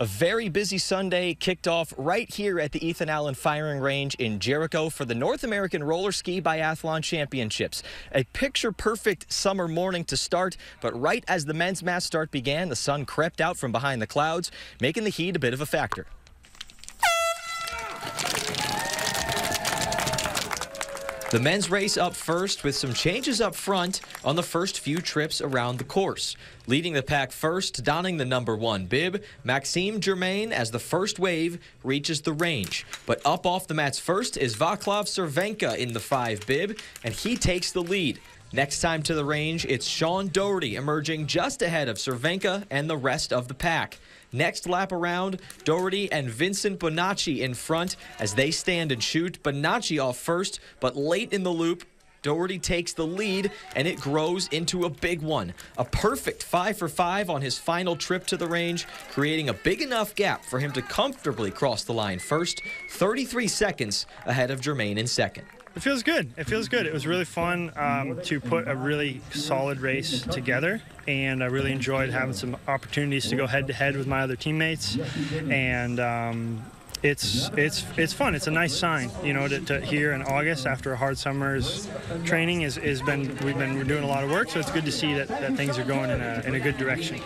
A very busy Sunday kicked off right here at the Ethan Allen Firing Range in Jericho for the North American Roller Ski Biathlon Championships. A picture perfect summer morning to start, but right as the men's mass start began, the sun crept out from behind the clouds, making the heat a bit of a factor. The men's race up first with some changes up front on the first few trips around the course. Leading the pack first, donning the number one bib, Maxime Germain as the first wave reaches the range. But up off the mats first is Vaclav Cervenka in the five bib, and he takes the lead. Next time to the range, it's Sean Doherty emerging just ahead of Cervenka and the rest of the pack. Next lap around, Doherty and Vincent Bonacci in front as they stand and shoot. Bonacci off first, but late in the loop, Doherty takes the lead and it grows into a big one. A perfect five for five on his final trip to the range, creating a big enough gap for him to comfortably cross the line first, 33 seconds ahead of Germain in second. It feels good. It feels good. It was really fun um, to put a really solid race together, and I really enjoyed having some opportunities to go head to head with my other teammates, and. Um, it's it's it's fun. It's a nice sign, you know, to, to here in August after a hard summer's training is has been we've been doing a lot of work, so it's good to see that, that things are going in a in a good direction.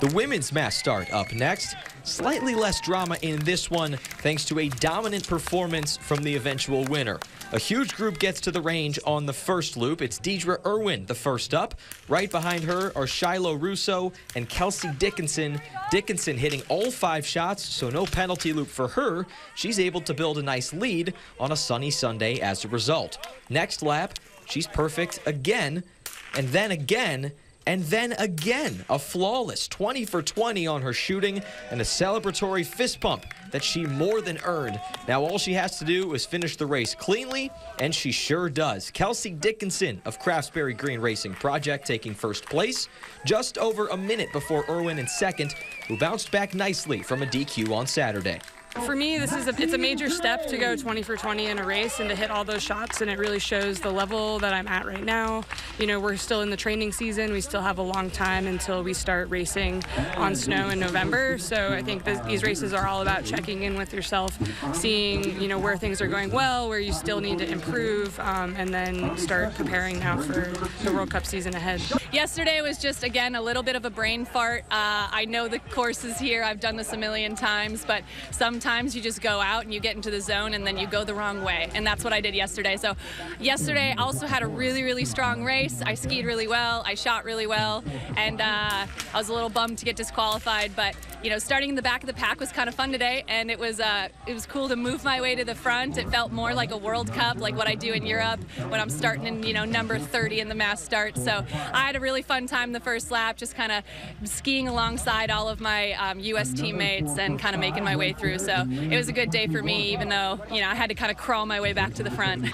The women's mass start up next. Slightly less drama in this one thanks to a dominant performance from the eventual winner. A huge group gets to the range on the first loop. It's Deedra Irwin, the first up. Right behind her are Shiloh Russo and Kelsey Dickinson. Dickinson hitting all five shots, so no penalty loop for her. She's able to build a nice lead on a sunny Sunday as a result. Next lap, she's perfect again, and then again, and then again, a flawless 20 for 20 on her shooting and a celebratory fist pump that she more than earned. Now all she has to do is finish the race cleanly, and she sure does. Kelsey Dickinson of Craftsbury Green Racing Project taking first place, just over a minute before Irwin in second, who bounced back nicely from a DQ on Saturday. For me, this is a, it's a major step to go 20 for 20 in a race and to hit all those shots, and it really shows the level that I'm at right now. You know, we're still in the training season. We still have a long time until we start racing on snow in November. So I think this, these races are all about checking in with yourself, seeing you know where things are going well, where you still need to improve, um, and then start preparing now for the World Cup season ahead. Yesterday was just again a little bit of a brain fart. Uh, I know the courses here. I've done this a million times, but sometimes sometimes you just go out and you get into the zone and then you go the wrong way. And that's what I did yesterday. So yesterday I also had a really, really strong race. I skied really well. I shot really well. And uh, I was a little bummed to get disqualified. But, you know, starting in the back of the pack was kind of fun today. And it was, uh, it was cool to move my way to the front. It felt more like a World Cup, like what I do in Europe when I'm starting in, you know, number 30 in the mass start. So I had a really fun time the first lap, just kind of skiing alongside all of my um, U.S. teammates and kind of making my way through. So it was a good day for me, even though, you know, I had to kind of crawl my way back to the front.